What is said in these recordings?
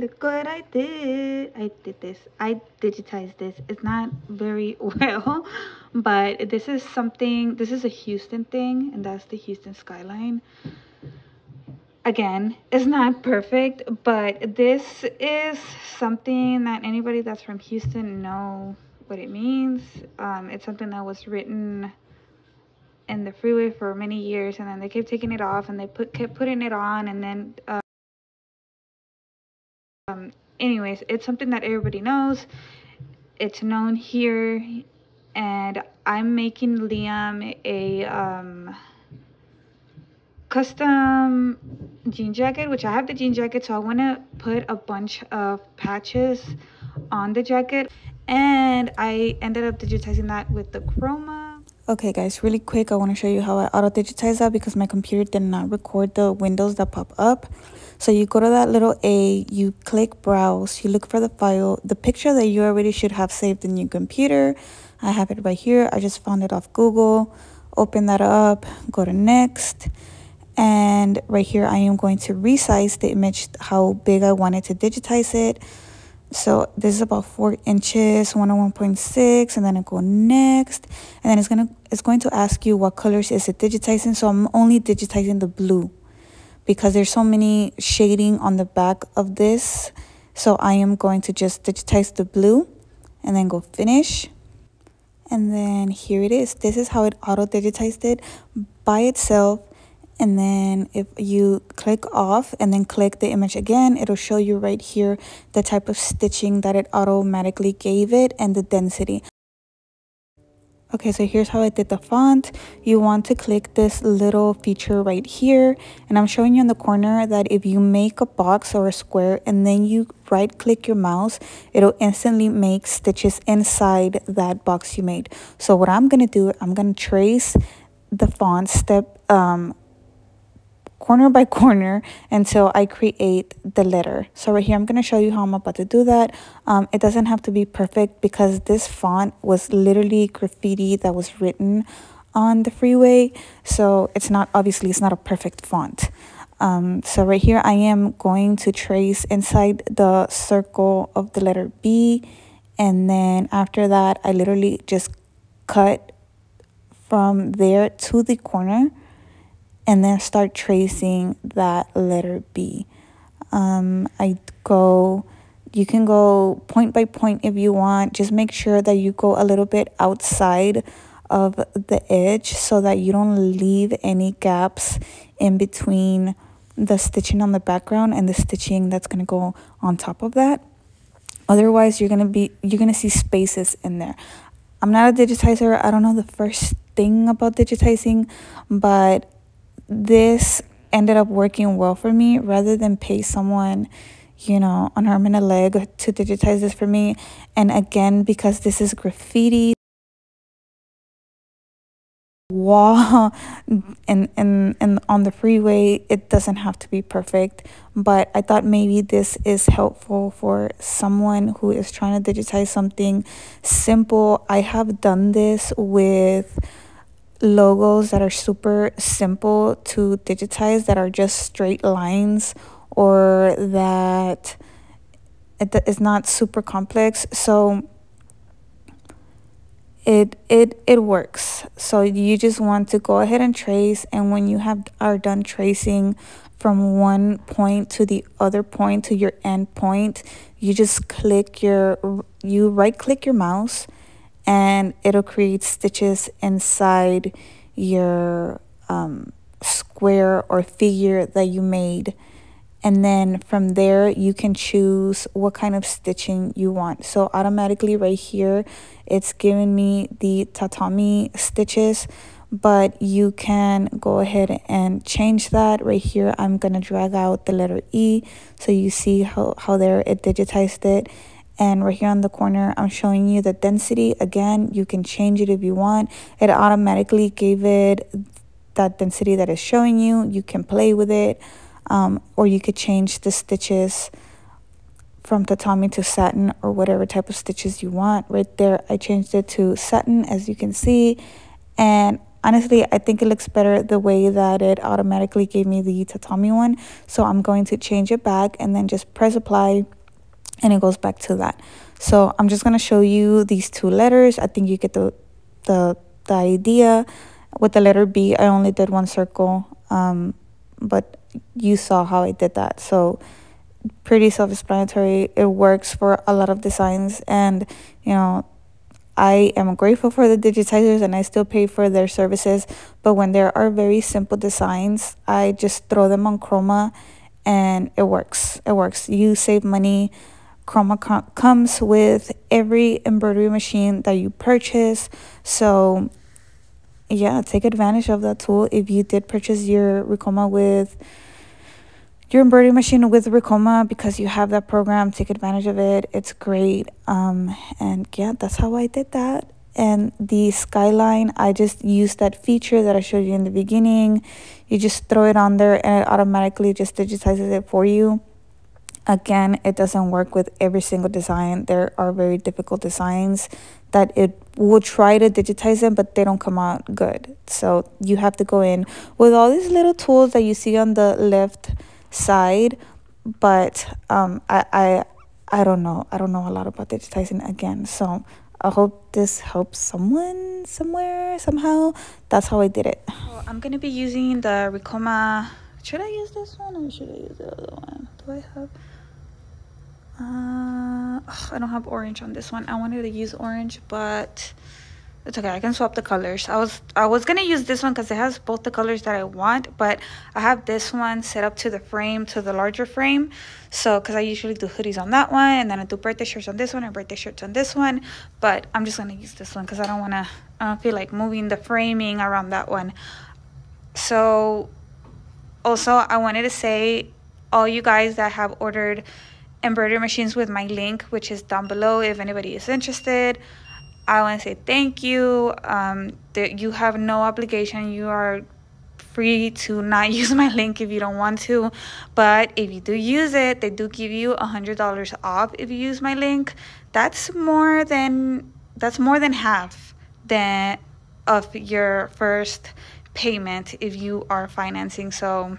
look what I did. I did this. I digitized this. It's not very well, but this is something, this is a Houston thing, and that's the Houston skyline. Again, it's not perfect, but this is something that anybody that's from Houston know what it means. Um, it's something that was written in the freeway for many years, and then they kept taking it off, and they put kept putting it on, and then. Uh, anyways, it's something that everybody knows. It's known here, and I'm making Liam a um, custom jean jacket, which I have the jean jacket, so I want to put a bunch of patches on the jacket, and I ended up digitizing that with the chroma. Okay guys, really quick, I want to show you how I auto digitize that because my computer did not record the windows that pop up. So you go to that little A, you click browse, you look for the file, the picture that you already should have saved in your computer. I have it right here. I just found it off Google. Open that up, go to next. And right here, I am going to resize the image how big I wanted to digitize it. So this is about four inches, 101.6, and then I go next. And then it's gonna it's going to ask you what colors is it digitizing. So I'm only digitizing the blue because there's so many shading on the back of this. So I am going to just digitize the blue and then go finish. And then here it is. This is how it auto digitized it by itself. And then if you click off and then click the image again, it'll show you right here the type of stitching that it automatically gave it and the density. Okay, so here's how I did the font. You want to click this little feature right here. And I'm showing you in the corner that if you make a box or a square and then you right click your mouse, it'll instantly make stitches inside that box you made. So what I'm going to do, I'm going to trace the font step um, corner by corner until I create the letter. So right here, I'm going to show you how I'm about to do that. Um, it doesn't have to be perfect because this font was literally graffiti that was written on the freeway. So it's not, obviously, it's not a perfect font. Um, so right here, I am going to trace inside the circle of the letter B. And then after that, I literally just cut from there to the corner and then start tracing that letter B. Um, I go, you can go point by point if you want. Just make sure that you go a little bit outside of the edge so that you don't leave any gaps in between the stitching on the background and the stitching that's going to go on top of that. Otherwise, you're going to be you're going to see spaces in there. I'm not a digitizer. I don't know the first thing about digitizing, but this ended up working well for me rather than pay someone you know an arm and a leg to digitize this for me. And again because this is graffiti wall and, and and on the freeway it doesn't have to be perfect. But i thought maybe this is helpful for someone who is trying to digitize something simple. I have done this with logos that are super simple to digitize that are just straight lines or that it is not super complex. So it it it works. So you just want to go ahead and trace. And when you have are done tracing from one point to the other point to your end point you just click your you right click your mouse and it'll create stitches inside your um, square or figure that you made. And then from there you can choose what kind of stitching you want. So automatically right here it's giving me the tatami stitches but you can go ahead and change that. Right here i'm gonna drag out the letter e so you see how, how there it digitized it and right here on the corner I'm showing you the density. Again you can change it if you want. It automatically gave it that density that is showing you. You can play with it um, or you could change the stitches from tatami to satin or whatever type of stitches you want. Right there I changed it to satin as you can see. And honestly, I think it looks better the way that it automatically gave me the tatami one. So I'm going to change it back and then just press apply and it goes back to that. So I'm just going to show you these two letters. I think you get the, the, the idea. With the letter B, I only did one circle, um, but you saw how I did that. So pretty self-explanatory. It works for a lot of designs and, you know, I am grateful for the digitizers and I still pay for their services. But when there are very simple designs, I just throw them on Chroma and it works. It works. You save money. Chroma com comes with every embroidery machine that you purchase. So yeah, take advantage of that tool. If you did purchase your Ricoma with your embroidery machine with Ricoma because you have that program. Take advantage of it. It's great. Um, and yeah, that's how I did that. And the skyline, I just used that feature that I showed you in the beginning. You just throw it on there and it automatically just digitizes it for you. Again, it doesn't work with every single design. There are very difficult designs that it will try to digitize them, but they don't come out good. So you have to go in with all these little tools that you see on the left side but um I, I i don't know i don't know a lot about digitizing again so i hope this helps someone somewhere somehow. That's how i did it. Well, i'm gonna be using the ricoma. Should i use this one or should i use the other one? Do i have uh i don't have orange on this one. I wanted to use orange but it's okay i can swap the colors. I was i was gonna use this one because it has both the colors that i want but i have this one set up to the frame to the larger frame. So because i usually do hoodies on that one and then i do birthday shirts on this one and birthday shirts on this one but i'm just gonna use this one because i don't want to i don't feel like moving the framing around that one. So also i wanted to say all you guys that have ordered embroidery machines with my link which is down below if anybody is interested I want to say thank you. Um, that you have no obligation. You are free to not use my link if you don't want to. But if you do use it, they do give you a hundred dollars off if you use my link. That's more than that's more than half than of your first payment if you are financing. So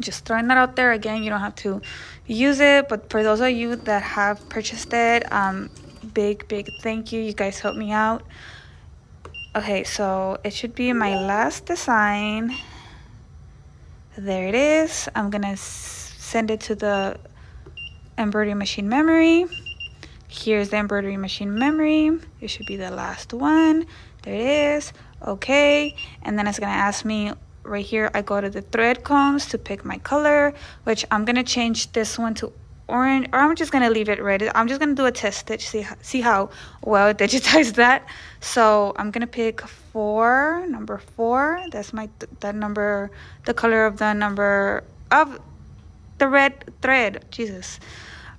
just throwing that out there again you don't have to use it but for those of you that have purchased it um big, big thank you. You guys helped me out. Okay, so it should be my last design. There it is. I'm going to send it to the embroidery machine memory. Here's the embroidery machine memory. It should be the last one. There it is. Okay. And then it's going to ask me right here. I go to the thread combs to pick my color, which I'm going to change this one to orange or I'm just gonna leave it red I'm just gonna do a test stitch see see how well it digitized that. So I'm gonna pick four number four that's my that number the color of the number of the red thread Jesus.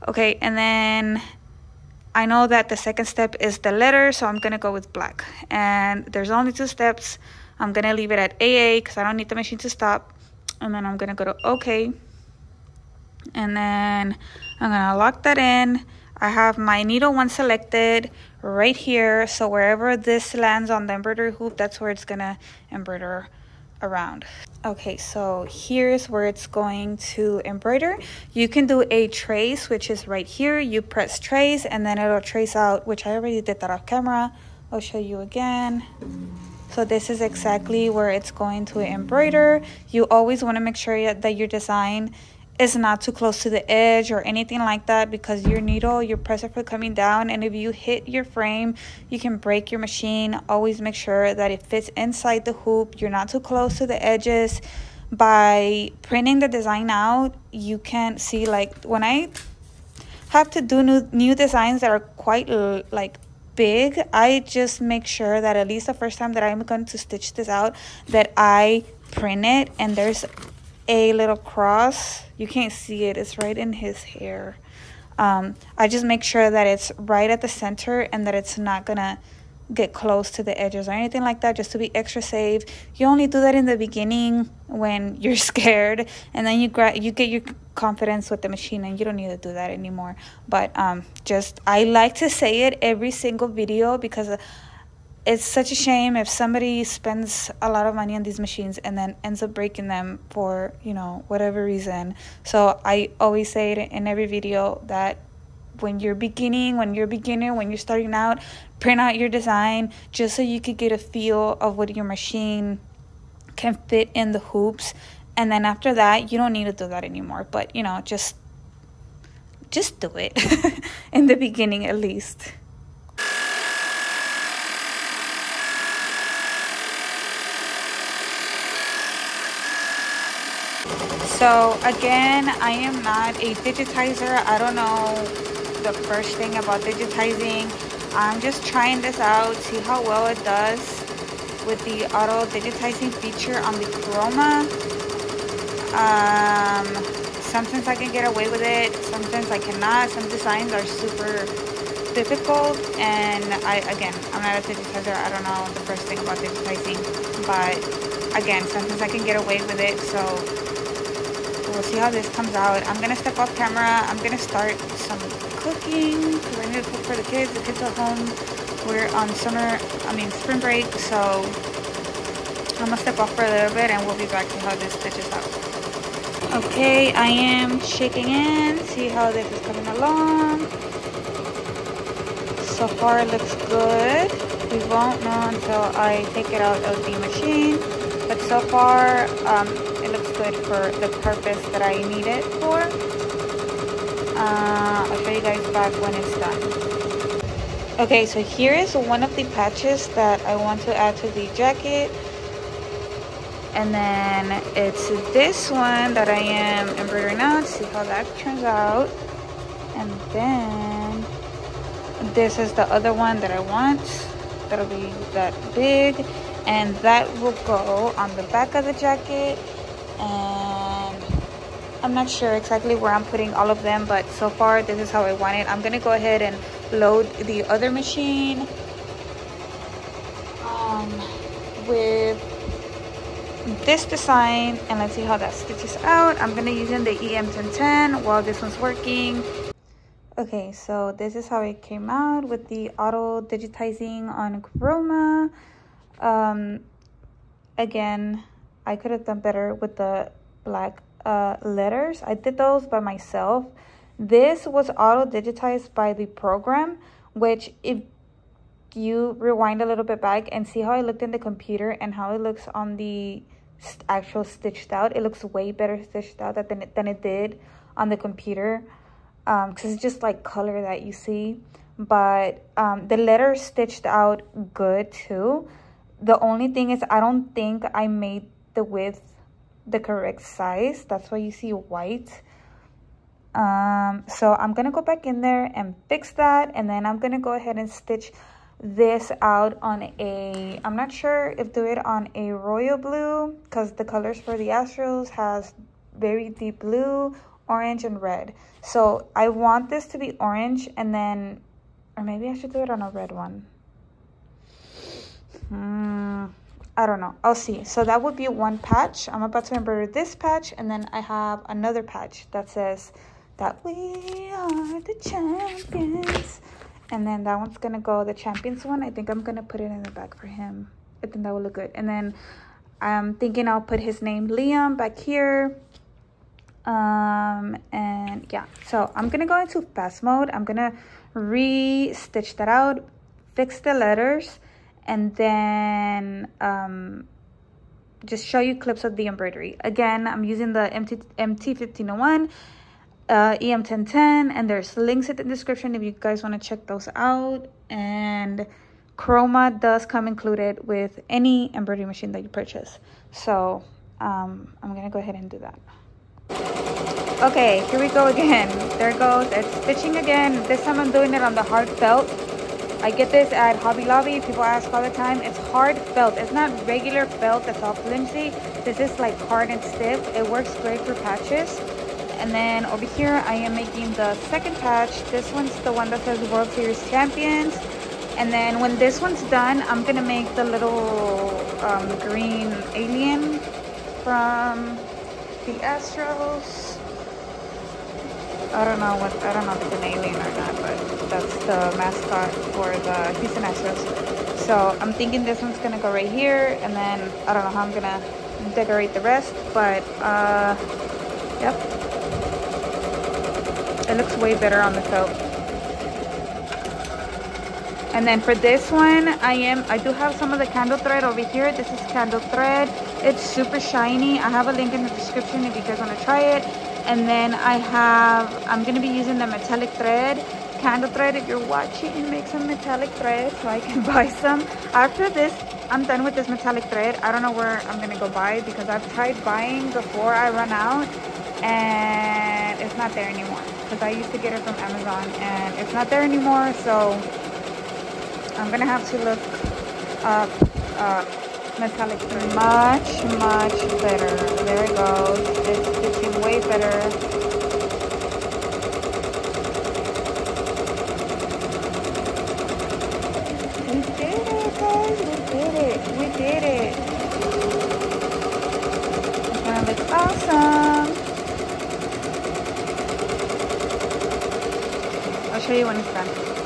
Okay and then I know that the second step is the letter so I'm gonna go with black. And there's only two steps. I'm gonna leave it at AA because I don't need the machine to stop. And then I'm gonna go to OK and then I'm gonna lock that in. I have my needle one selected right here. So wherever this lands on the embroidery hoop that's where it's gonna embroider around. Okay so here's where it's going to embroider. You can do a trace which is right here. You press trace and then it'll trace out which I already did that off camera. I'll show you again. So this is exactly where it's going to embroider. You always want to make sure that your design is not too close to the edge or anything like that because your needle your pressure foot coming down and if you hit your frame you can break your machine. Always make sure that it fits inside the hoop. You're not too close to the edges. By printing the design out you can see like when i have to do new, new designs that are quite like big i just make sure that at least the first time that i'm going to stitch this out that i print it and there's a little cross. You can't see it. It's right in his hair. Um, I just make sure that it's right at the center and that it's not going to get close to the edges or anything like that just to be extra safe. You only do that in the beginning when you're scared and then you gra- you get your confidence with the machine and you don't need to do that anymore. But um, just I like to say it every single video because it's such a shame if somebody spends a lot of money on these machines and then ends up breaking them for you know whatever reason. So i always say it in every video that when you're beginning when you're beginner when you're starting out print out your design just so you could get a feel of what your machine can fit in the hoops. And then after that you don't need to do that anymore but you know just just do it in the beginning at least So again, I am not a digitizer. I don't know the first thing about digitizing. I'm just trying this out, see how well it does with the auto digitizing feature on the Chroma. Um, sometimes I can get away with it, sometimes I cannot. Some designs are super difficult and I again I'm not a digitizer I don't know the first thing about digitizing but again sometimes I can get away with it so see how this comes out. I'm gonna step off camera. I'm gonna start some cooking because I need to cook for the kids. The kids are home. We're on summer, I mean spring break, so I'm gonna step off for a little bit and we'll be back to how this stitches out. Okay, I am shaking in. See how this is coming along. So far it looks good. We won't know until I take it out of the machine. But so far, um, good for the purpose that I need it for. Uh, I'll show you guys back when it's done. Okay, so here is one of the patches that I want to add to the jacket. And then it's this one that I am embroidering out. See how that turns out. And then this is the other one that I want. That'll be that big. And that will go on the back of the jacket and I'm not sure exactly where I'm putting all of them but so far this is how I want it. I'm gonna go ahead and load the other machine um, with this design and let's see how that stitches out. I'm gonna use in the EM1010 while this one's working. Okay so this is how it came out with the auto digitizing on Chroma. Um, again I could have done better with the black uh, letters. I did those by myself. This was auto-digitized by the program, which if you rewind a little bit back and see how it looked in the computer and how it looks on the actual stitched out, it looks way better stitched out than it, than it did on the computer because um, it's just like color that you see. But um, the letters stitched out good too. The only thing is I don't think I made the width the correct size. That's why you see white. Um, so I'm to go back in there and fix that. And then I'm to go ahead and stitch this out on a, I'm not sure if do it on a royal blue because the colors for the Astros has very deep blue, orange, and red. So I want this to be orange and then, or maybe I should do it on a red one. Hmm. I don't know. I'll see. So that would be one patch. I'm about to embroider this patch and then I have another patch that says that we are the champions. And then that one's going to go, the champions one, I think I'm going to put it in the back for him. I think that will look good. And then I'm thinking I'll put his name Liam back here. Um, and yeah, so I'm going to go into fast mode. I'm going to re-stitch that out, fix the letters and then um, just show you clips of the embroidery. Again, I'm using the MT, MT1501, uh, EM1010, and there's links in the description if you guys want to check those out. And Chroma does come included with any embroidery machine that you purchase. So um, I'm going to go ahead and do that. Okay, here we go again. There goes. It's stitching again. This time I'm doing it on the hard felt I get this at Hobby Lobby. People ask all the time. It's hard felt. It's not regular felt that's all flimsy. This is like hard and stiff. It works great for patches. And then over here, I am making the second patch. This one's the one that says World Series Champions. And then when this one's done, I'm to make the little um, green alien from the Astros. I don't know what I don't know if it's an alien or not, but that's the mascot for the Houston Astros. So I'm thinking this one's gonna go right here and then I don't know how I'm gonna decorate the rest, but uh, yep. It looks way better on the felt. And then for this one, I am I do have some of the candle thread over here. This is candle thread. It's super shiny. I have a link in the description if you guys want to try it. And then I have I'm gonna be using the metallic thread candle thread if you're watching make some metallic thread so I can buy some. After this I'm done with this metallic thread. I don't know where I'm gonna go buy because I've tried buying before I run out and it's not there anymore. Because I used to get it from Amazon and it's not there anymore so I'm gonna have to look up uh, metallic thread. Much much better there it goes it's stitching way better did it. It's gonna look awesome. I'll show you when it's done.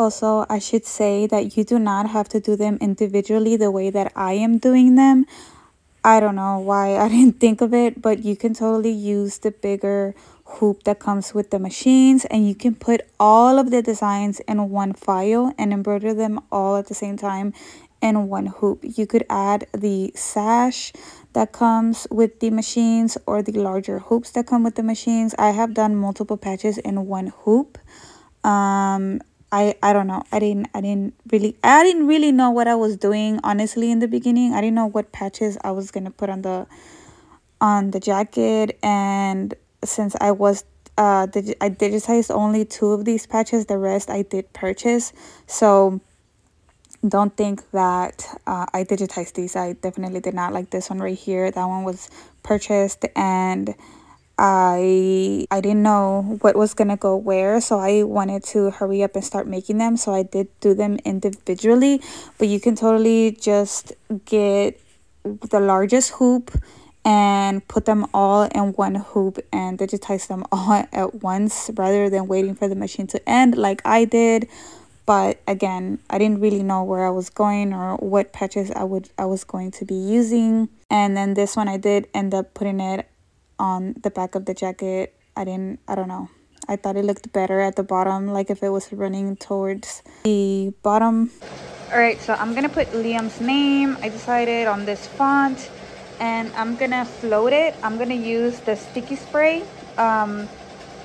Also, I should say that you do not have to do them individually the way that I am doing them. I don't know why I didn't think of it, but you can totally use the bigger hoop that comes with the machines and you can put all of the designs in one file and embroider them all at the same time in one hoop. You could add the sash that comes with the machines or the larger hoops that come with the machines. I have done multiple patches in one hoop. Um, I I don't know. I didn't I didn't really I didn't really know what I was doing honestly in the beginning. I didn't know what patches I was going to put on the on the jacket and since I was uh I digitized only two of these patches, the rest I did purchase. So don't think that uh, I digitized these. I definitely did not like this one right here. That one was purchased and I I didn't know what was gonna go where so I wanted to hurry up and start making them so I did do them individually. But you can totally just get the largest hoop and put them all in one hoop and digitize them all at once rather than waiting for the machine to end like I did. But again I didn't really know where I was going or what patches I would I was going to be using. And then this one I did end up putting it on the back of the jacket. I didn't, I don't know. I thought it looked better at the bottom, like if it was running towards the bottom. All right, so I'm gonna put Liam's name. I decided on this font and I'm gonna float it. I'm gonna use the sticky spray. Um,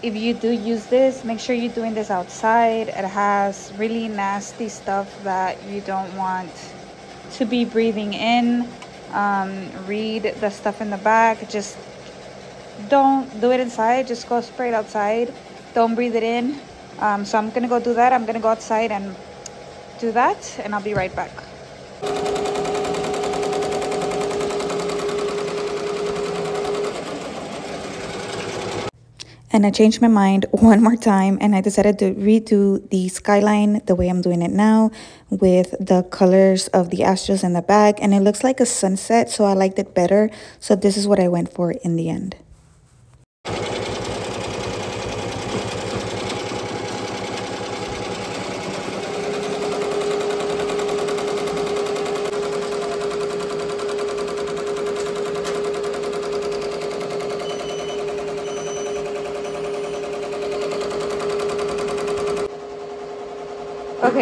if you do use this, make sure you're doing this outside. It has really nasty stuff that you don't want to be breathing in. Um, read the stuff in the back. Just don't do it inside just go spray it outside. Don't breathe it in. Um, so I'm gonna go do that. I'm gonna go outside and do that and I'll be right back. And I changed my mind one more time and I decided to redo the skyline the way I'm doing it now with the colors of the astros in the back and it looks like a sunset so I liked it better. So this is what I went for in the end.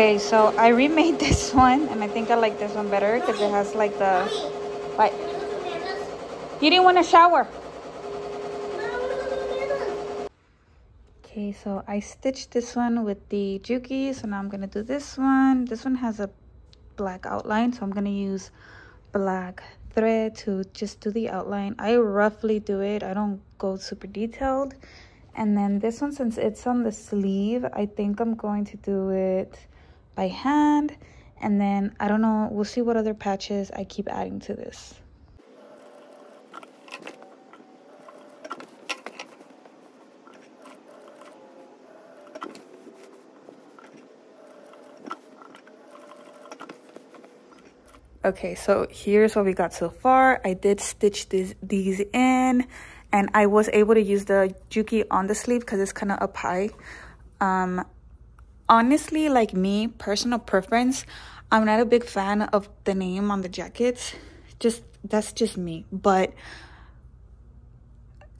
Okay, so I remade this one, and I think I like this one better because it has like the... What? You didn't want to shower. Okay, so I stitched this one with the Juki, so now I'm going to do this one. This one has a black outline, so I'm going to use black thread to just do the outline. I roughly do it. I don't go super detailed. And then this one, since it's on the sleeve, I think I'm going to do it by hand. And then I don't know we'll see what other patches I keep adding to this. Okay so here's what we got so far. I did stitch this, these in and I was able to use the Juki on the sleeve because it's kind of up high. Um, honestly, like me, personal preference, I'm not a big fan of the name on the jackets. Just, that's just me. But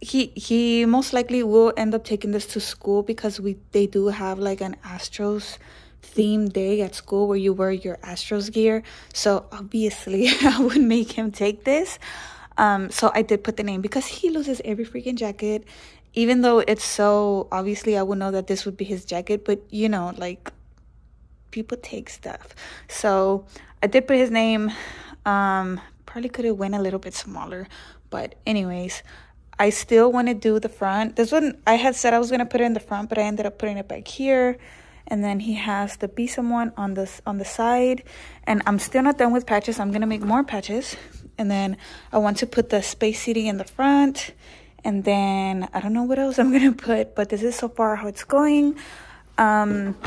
he he most likely will end up taking this to school because we they do have like an Astros theme day at school where you wear your Astros gear. So obviously, I would make him take this. Um, so I did put the name because he loses every freaking jacket. Even though it's so obviously, I would know that this would be his jacket, but you know, like people take stuff. So I did put his name. Um, probably could have went a little bit smaller, but anyways, I still want to do the front. This one I had said I was gonna put it in the front, but I ended up putting it back here and then he has the Be Someone on this on the side and i'm still not done with patches i'm gonna make more patches and then i want to put the space city in the front and then i don't know what else i'm gonna put but this is so far how it's going. Um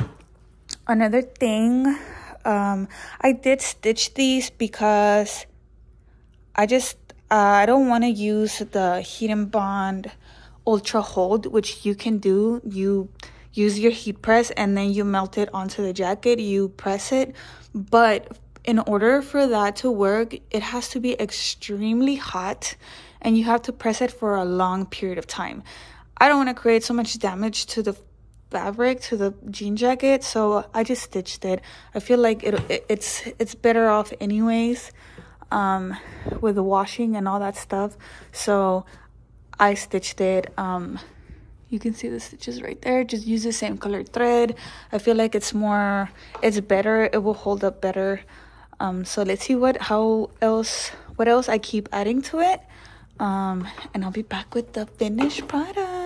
another thing um i did stitch these because i just uh, i don't want to use the heat and bond ultra hold which you can do. You use your heat press and then you melt it onto the jacket, you press it. But in order for that to work, it has to be extremely hot and you have to press it for a long period of time. I don't want to create so much damage to the fabric to the jean jacket so i just stitched it. I feel like it, it it's it's better off anyways um with the washing and all that stuff. So i stitched it um you can see the stitches right there just use the same colored thread. I feel like it's more it's better it will hold up better. Um so let's see what how else what else i keep adding to it um and i'll be back with the finished product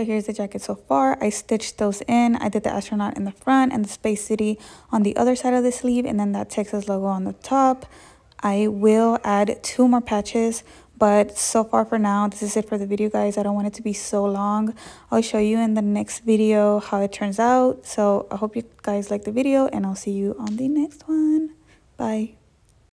So here's the jacket so far. I stitched those in. I did the astronaut in the front and the Space City on the other side of the sleeve and then that Texas logo on the top. I will add two more patches but so far for now this is it for the video guys i don't want it to be so long i'll show you in the next video how it turns out so i hope you guys like the video and i'll see you on the next one bye